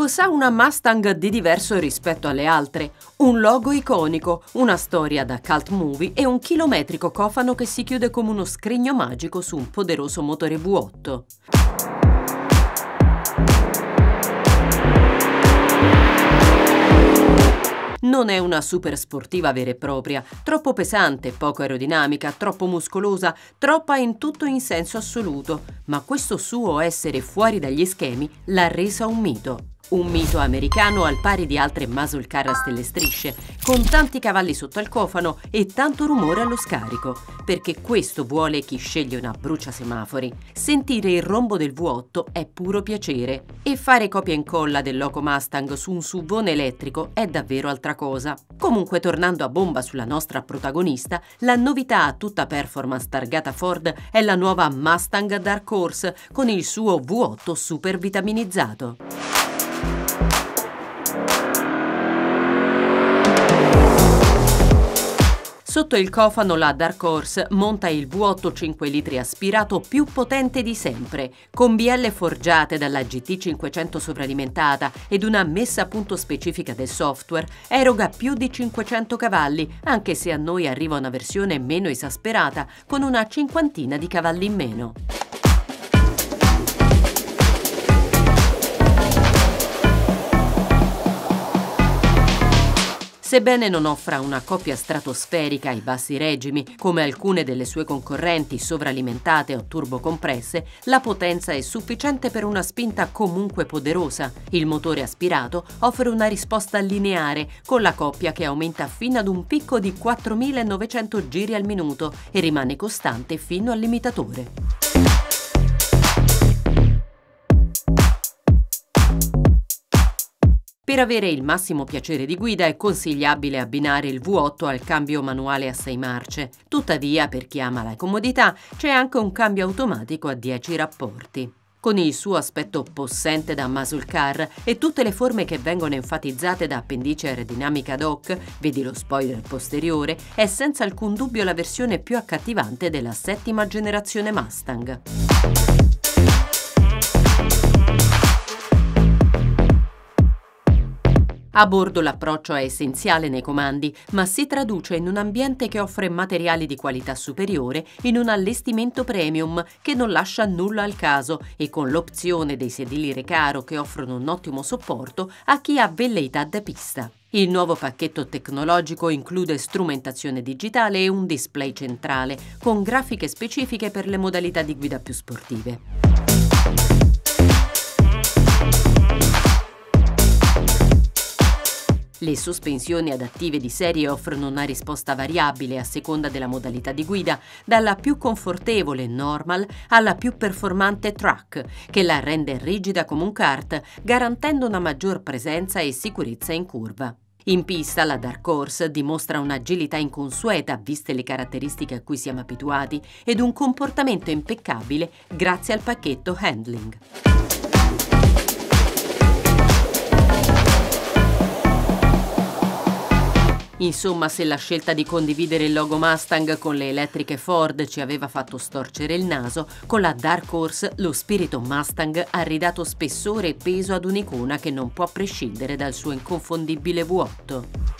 Cosa ha una Mustang di diverso rispetto alle altre? Un logo iconico, una storia da cult movie e un chilometrico cofano che si chiude come uno scrigno magico su un poderoso motore V8. Non è una super sportiva vera e propria, troppo pesante, poco aerodinamica, troppo muscolosa, troppa in tutto in senso assoluto, ma questo suo essere fuori dagli schemi l'ha resa un mito. Un mito americano al pari di altre muscle car a stelle strisce, con tanti cavalli sotto al cofano e tanto rumore allo scarico, perché questo vuole chi sceglie una brucia semafori. Sentire il rombo del V8 è puro piacere e fare copia e incolla del loco Mustang su un subone elettrico è davvero altra cosa. Comunque, tornando a bomba sulla nostra protagonista, la novità a tutta performance targata Ford è la nuova Mustang Dark Horse con il suo V8 super vitaminizzato. Sotto il cofano la Dark Horse monta il V8 5 litri aspirato più potente di sempre, con bielle forgiate dalla GT500 sovralimentata ed una messa a punto specifica del software, eroga più di 500 cavalli, anche se a noi arriva una versione meno esasperata, con una cinquantina di cavalli in meno. Sebbene non offra una coppia stratosferica ai bassi regimi, come alcune delle sue concorrenti sovralimentate o turbocompresse, la potenza è sufficiente per una spinta comunque poderosa. Il motore aspirato offre una risposta lineare, con la coppia che aumenta fino ad un picco di 4.900 giri al minuto e rimane costante fino al limitatore. Per avere il massimo piacere di guida è consigliabile abbinare il V8 al cambio manuale a 6 marce. Tuttavia, per chi ama la comodità, c'è anche un cambio automatico a 10 rapporti. Con il suo aspetto possente da muscle car e tutte le forme che vengono enfatizzate da appendice aerodinamica ad hoc, vedi lo spoiler posteriore, è senza alcun dubbio la versione più accattivante della settima generazione Mustang. A bordo l'approccio è essenziale nei comandi, ma si traduce in un ambiente che offre materiali di qualità superiore in un allestimento premium che non lascia nulla al caso e con l'opzione dei sedili recaro che offrono un ottimo supporto a chi ha velleità da pista. Il nuovo pacchetto tecnologico include strumentazione digitale e un display centrale, con grafiche specifiche per le modalità di guida più sportive. Le sospensioni adattive di serie offrono una risposta variabile a seconda della modalità di guida, dalla più confortevole normal alla più performante track, che la rende rigida come un kart, garantendo una maggior presenza e sicurezza in curva. In pista la Dark Horse dimostra un'agilità inconsueta viste le caratteristiche a cui siamo abituati ed un comportamento impeccabile grazie al pacchetto handling. Insomma, se la scelta di condividere il logo Mustang con le elettriche Ford ci aveva fatto storcere il naso, con la Dark Horse lo spirito Mustang ha ridato spessore e peso ad un'icona che non può prescindere dal suo inconfondibile V8.